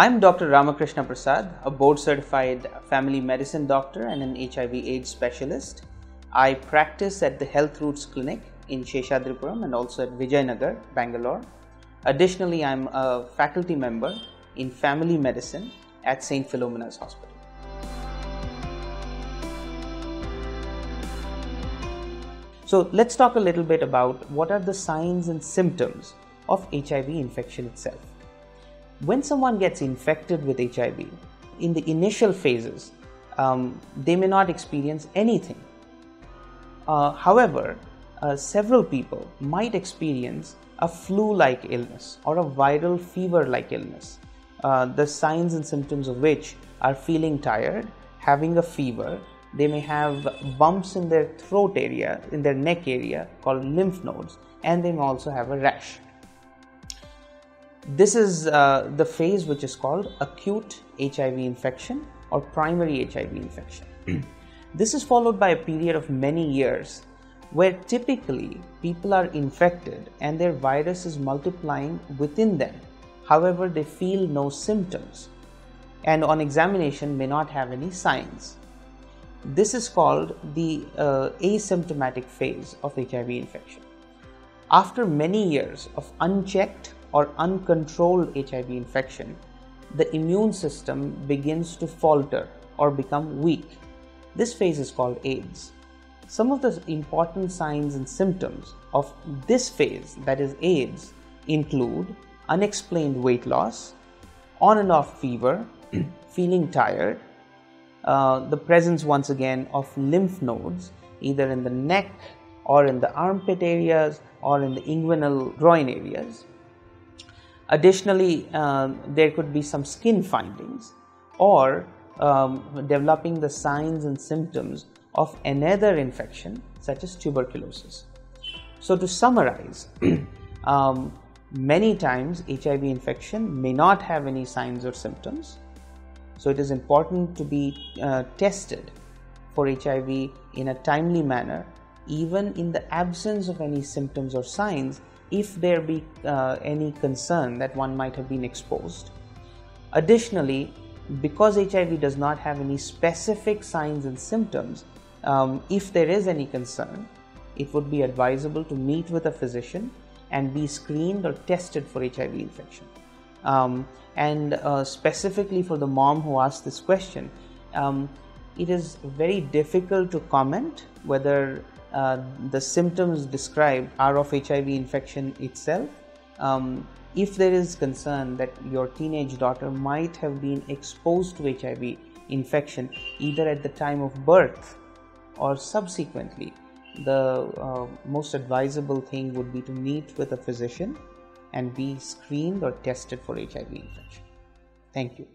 I'm Dr. Ramakrishna Prasad, a board certified family medicine doctor and an HIV AIDS specialist. I practice at the Health Roots Clinic in Sheshadripuram and also at Vijayanagar, Bangalore. Additionally, I'm a faculty member in family medicine at St. Philomena's Hospital. So, let's talk a little bit about what are the signs and symptoms of HIV infection itself. When someone gets infected with HIV, in the initial phases, um, they may not experience anything. Uh, however, uh, several people might experience a flu like illness or a viral fever like illness, uh, the signs and symptoms of which are feeling tired, having a fever, they may have bumps in their throat area, in their neck area called lymph nodes, and they may also have a rash. This is uh, the phase which is called acute HIV infection or primary HIV infection. this is followed by a period of many years where typically people are infected and their virus is multiplying within them. However, they feel no symptoms and on examination may not have any signs. This is called the uh, asymptomatic phase of HIV infection. After many years of unchecked or uncontrolled HIV infection, the immune system begins to falter or become weak. This phase is called AIDS. Some of the important signs and symptoms of this phase, that is AIDS, include unexplained weight loss, on and off fever, feeling tired, uh, the presence once again of lymph nodes either in the neck or in the armpit areas or in the inguinal groin areas Additionally, um, there could be some skin findings or um, developing the signs and symptoms of another infection such as tuberculosis. So, to summarize, um, many times HIV infection may not have any signs or symptoms. So, it is important to be uh, tested for HIV in a timely manner, even in the absence of any symptoms or signs if there be uh, any concern that one might have been exposed. Additionally, because HIV does not have any specific signs and symptoms, um, if there is any concern, it would be advisable to meet with a physician and be screened or tested for HIV infection. Um, and uh, specifically for the mom who asked this question, um, it is very difficult to comment whether uh, the symptoms described are of HIV infection itself. Um, if there is concern that your teenage daughter might have been exposed to HIV infection either at the time of birth or subsequently, the uh, most advisable thing would be to meet with a physician and be screened or tested for HIV infection. Thank you.